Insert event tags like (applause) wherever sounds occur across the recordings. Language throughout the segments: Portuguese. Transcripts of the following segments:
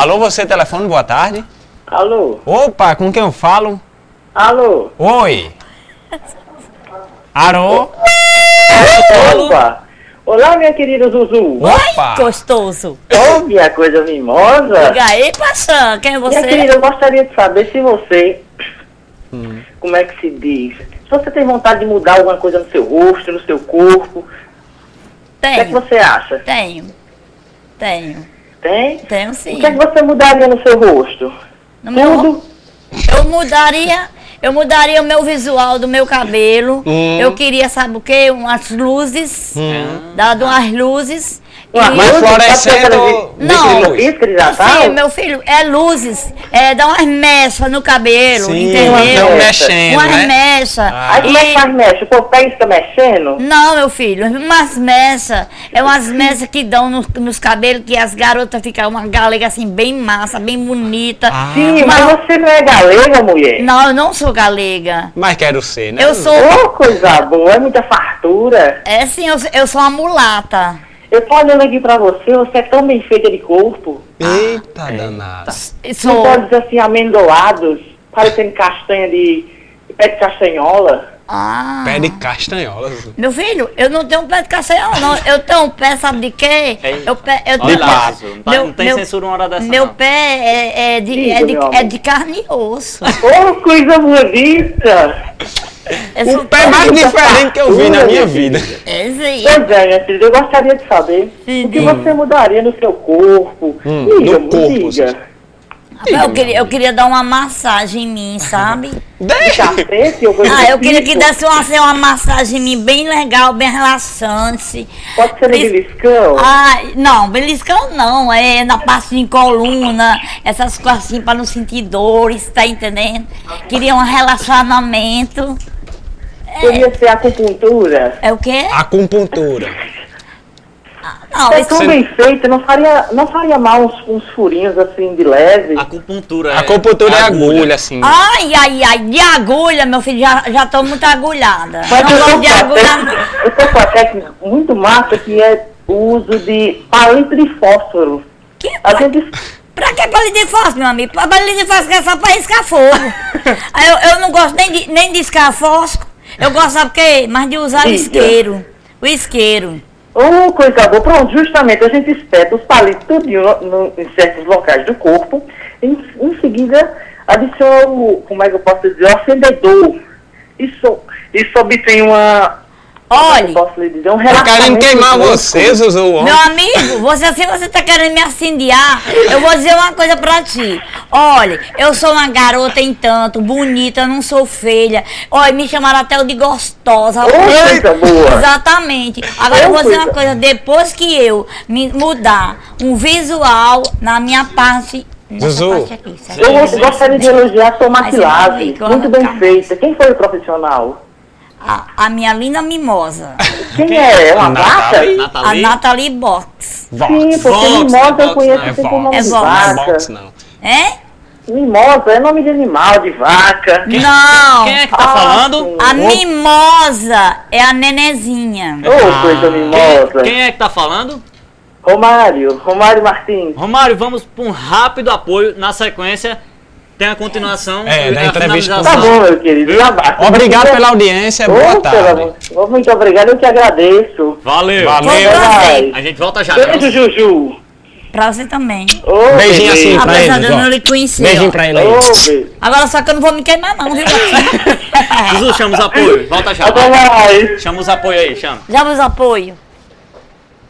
Alô, você, telefone, boa tarde. Alô? Opa, com quem eu falo? Alô? Oi. Alô? Opa! Olá, minha querida Zuzu. Opa. Gostoso. Ô, minha coisa mimosa. Diga aí, paixão, quem é Minha você? querida, eu gostaria de saber se você, Hum. como é que se diz, se você tem vontade de mudar alguma coisa no seu rosto, no seu corpo, o que é que Tenho, você acha? tenho. Tenho. Tem? Tenho O sim. que é que você mudaria no seu rosto? No meu- Tudo? eu mudaria, eu mudaria o meu visual do meu cabelo. Hum. Eu queria, sabe o quê? Umas luzes. Dado umas luzes. Uma e- Mas luz, fluorescente tá ou Não. querida Meu filho, é luzes, é, dá umas mechas no cabelo, Sim, entendeu? estão mexendo, Umas né? mechas. Ah. Aí como é que faz mexe? O povo fica mexendo? Não, meu filho, umas mechas. É umas mechas que dão nos, nos cabelos que as garotas ficam uma galega assim, bem massa, bem bonita. Ah. Sim, mas você não é galega, mulher? Não, eu não sou galega. Mas quero ser, né? Eu sou. Ô, coisa boa, é muita fartura. É sim, eu, eu sou uma mulata. Eu tô olhando aqui pra você, você é tão bem feita de corpo. Eita, danada. Eu Não Sou. pode dizer assim, amendoados, parecendo castanha de, pé de castanhola. Ah. Pé de castanhola. Meu filho, eu não tenho pé de castanhola, não. Eu tenho um pé, sabe de quê? Ei. Eu pé, eu tenho lá. Zuzu, não, tá- não tem censura uma hora dessa Meu não. pé é, é de, Diga, é, de, meu é de carne e osso. Ô, coisa bonita! Eu O pé mais diferente que eu vi na minha vida. É. Pois é, minha filha, eu gostaria de saber Sim, o que você mudaria no seu corpo. Hum, diga, no corpo, diga. Eu, queria, eu queria dar uma massagem em mim, sabe? (laughs) Ah, eu queria que desse uma, assim, uma massagem em mim bem legal, bem relaxante. Pode ser no Isso- beliscão? Ah, não, beliscão não, é na parte de coluna, essas coisas assim pra não sentir dores, tá entendendo? Queria um relacionamento. Podia ser acupuntura? É o quê? Acupuntura. Não, É tão bem feito, não faria, não faria mal uns, uns furinhos assim de leve? Acupuntura é Acupuntura é agulha, assim. Ai, ai, ai, de agulha, meu filho, já, já tô muito agulhada. Mas não eu gosto tô, de agulha. técnica, eu tô com a técnica muito massa que é o uso de palito de fósforo. Que, A pra, gente pra que palito de fósforo, meu amigo? Palito de fósforo é só pra riscar fogo. (laughs) Eu, eu não gosto nem de, nem de riscar fósforo. Eu gosto, sabe o quê? Mas de usar o isqueiro. O isqueiro. Oh, coisa boa. Pronto, justamente a gente espeta os palitos no- em certos locais do corpo. Em, em seguida, adiciona o, como é que eu posso dizer, o acendedor. Isso, isso obtém uma, Olha, eu posso lhe dizer, um Tá querendo queimar do corpo. você, Zuzu. meu amigo, você assim você tá querendo me acendiar. Eu vou dizer uma coisa pra ti. Olha, eu sou uma garota em tanto, bonita, não sou feia. Olha, me chamaram até o de gostosa. Ô, coisa boa. Exatamente. Agora eu vou dizer uma Coisa. depois que eu me mudar um visual na minha parte. Zuzu. parte aqui, certo? Eu gost- gostaria de elogiar a sua maquilagem. Muito bem feita. Quem foi o profissional? A, a minha linda mimosa. (laughs) Quem é? É uma vaca? Nathalie? A Nathalie? Nathalie Box. Vox. Sim, porque Vox, mimosa é eu Vox, conheço É como nome É de Vox. Não é vaca. Vox, não. É? Mimosa é nome de animal, de vaca. Não. Quem é que tá Ah, falando? sim. A mimosa é a nenezinha. Ô, coisa mimosa. Quem é que tá falando? Romário, Romário Martins. Romário, vamos para um rápido apoio. Na sequência, tem a continuação. É, da a entrevista com Tá bom, meu querido. Já basta. Obrigado pela audiência, boa tarde. Muito obrigado, eu que agradeço. Valeu. Valeu. A gente volta já. Beijo, Juju. Pra você também. Ô, Beijinho assim pra Apesar de eu não lhe conhecer. Beijinho ó. pra ele aí. Beijo. Agora só que eu não vou me queimar não, viu? (laughs) Jesus, chama os apoios. Volta já. Até mais. Chama os apoios aí, chama. Já vos apoio.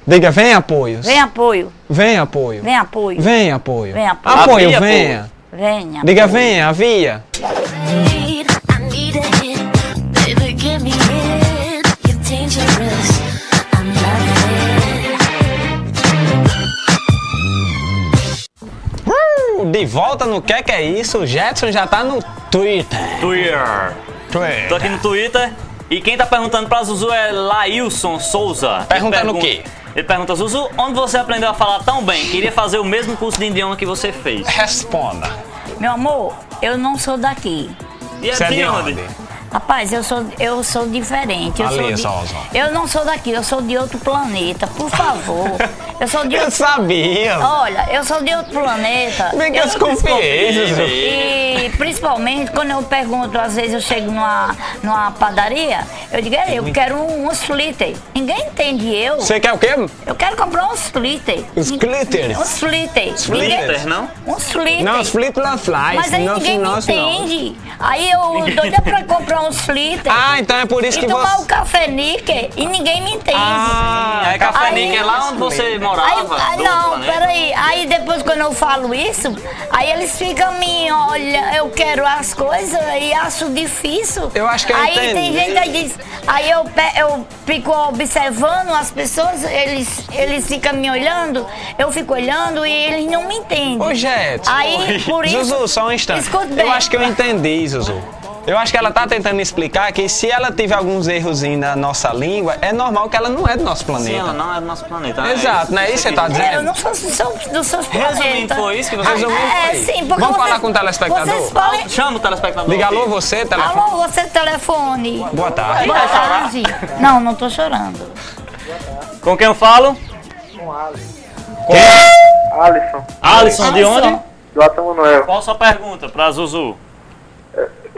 Diga, vem apoios. Vem apoio. Vem apoio. Vem apoio. Vem apoio. Vem apoio. Apoio, venha. Venha. Diga, venha, havia. need, I need a hit. Baby, give me it. You're dangerous. I'm loving it. Uh, De volta no Que Que É Isso, o Jetson já tá no Twitter. Twitter. Tô Twitter. aqui no Twitter. E quem tá perguntando pra Zuzu é Lailson Souza. Perguntando Ele o quê? Ele pergunta, Zuzu, onde você aprendeu a falar tão bem? Queria fazer o mesmo curso de idioma que você fez. Responda. Meu amor, eu não sou daqui. E é Você é de de onde? onde? Rapaz, eu sou, eu sou diferente. Eu, Ali, sou de- eu não sou daqui, eu sou de outro planeta. Por favor. (laughs) Eu sou de Eu outro... sabia. Olha, eu sou de outro planeta. Bem que Eu eu desconfiei, Zuzu. E principalmente quando eu pergunto, às vezes eu chego numa, numa padaria, eu digo, "É, eu quero um- uns flitter. Ninguém entende eu. Você quer o quê? Eu quero comprar uns flitter. Os glitters. Uns flitter. Glitter, não? Uns flitter. Não, flip la flies. Mas aí não, ninguém me nosso não. entende. Aí eu doida pra comprar uns flitter. Ah, então é por isso e que tomar você... o café níquel e ninguém me entende. Ah, Aí Café é lá onde você Aí, morava. aí, não, planeta. peraí. Aí depois quando eu falo isso, aí eles ficam me, olha, eu quero as coisas e acho difícil. Eu acho que eu Aí entendi. tem gente que diz, aí eu, eu fico observando as pessoas, eles, eles ficam me olhando, eu fico olhando e eles não me entendem. Ô, Jetson. Aí, por isso. Zuzu, só um instante. Escuta bem. Eu acho que eu entendi, Zuzu. Eu acho que ela tá tentando explicar que se ela tiver alguns erros na nossa língua, é normal que ela não é do nosso Sim, planeta. ela não é do nosso planeta. Exato, não é isso que você tá É, eu dizendo? não sou do seu, dos seus Resumindo, foi isso que você Resumindo, É, foi. sim, porque Vamos vocês- falar com o telespectador? Vocês podem... Chama o telespectador. Diga aqui. alô, você, telefone. Alô, você telefone. Boa tarde. Boa tarde. Não, não tô chorando. Com quem eu falo? Alisson, Alisson, de Alisson. onde? do Alto Manuel. Qual a sua pergunta pra Zuzu?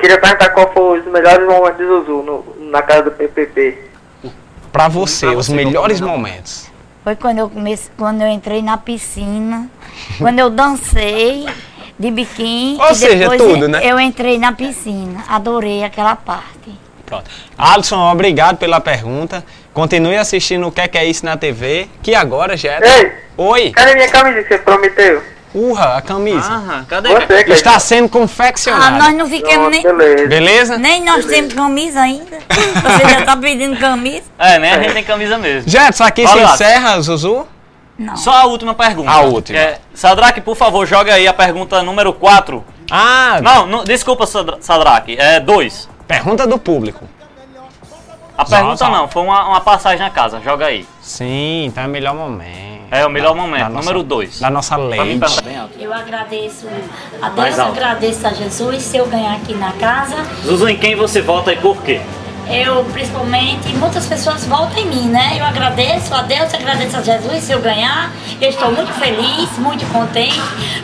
Queria perguntar qual foi os melhores momentos de Zuzu no- na casa do PPP. Pra você, Pra os você, melhores não. momentos. Foi quando eu comecei, quando eu entrei na piscina, quando eu dancei de biquíni. Ou e seja, depois tudo, eu- né? Eu entrei na piscina. Adorei aquela parte. Pronto. Alisson, obrigado pela pergunta. Continue assistindo o que é, que é isso na TV, que agora já é... Ei, Oi, cadê minha camisa que você prometeu? Urra, a camisa. Aham, cadê? Você, cara. Está sendo Ah, confeccionada. nós não ficamos nem. beleza. Beleza? Nem nós temos camisa ainda. Você já tá pedindo camisa? É, né? A gente tem camisa mesmo. Jetson, aqui Olha se lá. encerra, Zuzu? Não. Só a última pergunta. A última. É, Sadraque, por favor, joga aí a pergunta número 4. Ah, Não, não desculpa, Sadra- Sadraque. É 2. pergunta do público. A Só, pergunta não, foi uma, uma passagem na casa. Joga aí. Sim, então é o melhor momento. É o melhor Da- momento. da Número 2. Da nossa bem alto. Eu agradeço a Deus, agradeço a Jesus se eu ganhar aqui na casa. Zuzu, em quem você vota e por quê? Eu, principalmente, muitas pessoas votam em mim, né? Eu agradeço a Deus, agradeço a Jesus se eu ganhar. Eu estou muito feliz, muito contente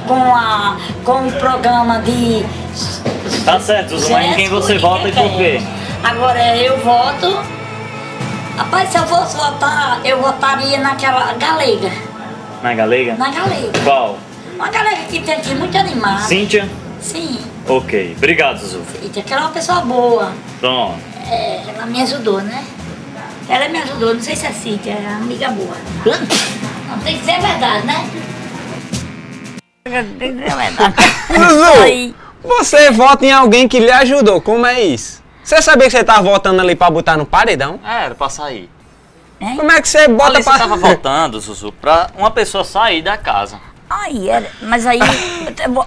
com, a, com o programa de. Tá certo, Zuzu, mas em quem você vota e por quê? Agora eu voto. Rapaz, se eu fosse votar, eu votaria naquela galega. Na galega? Na galega. Qual? Uma galega que tem aqui muito animada. Cíntia? Sim. Ok. Obrigado, Zuzu. E que ela é uma pessoa boa. Pronto. É, ela me ajudou, né? Ela me ajudou, não sei se é Cíntia, é amiga boa. Não, tem que ser verdade, né? Tem que ser verdade. Zuzu, você vota em alguém que lhe ajudou, como é isso? Você sabia que você tava votando ali pra botar no paredão? É, era pra sair. Como é que você bota Ali você pra... tava (laughs) votando, Zuzu, pra uma pessoa sair da casa. Aí era, mas aí,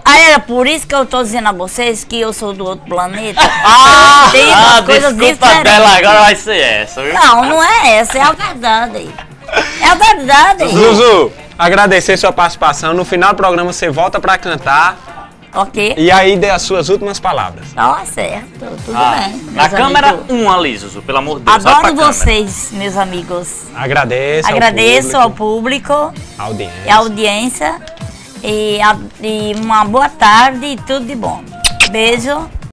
aí era por isso que eu tô dizendo a vocês que eu sou do outro planeta. (laughs) Ah! Tem ah, coisas desculpa diferentes. dela, agora vai ser essa, viu? Não, não é essa, é a verdade. É a verdade. Zuzu, agradecer sua participação. No final do programa você volta pra cantar Ok? e aí dê as suas últimas palavras. Tá certo, tudo Ah, bem. na câmera amigos. 1 ali, Zuzu, pelo amor de Deus. Adoro câmera. vocês, meus amigos. Agradeço. Agradeço ao público, audiência. e à audiência. E, a- e uma boa tarde e tudo de bom. Beijo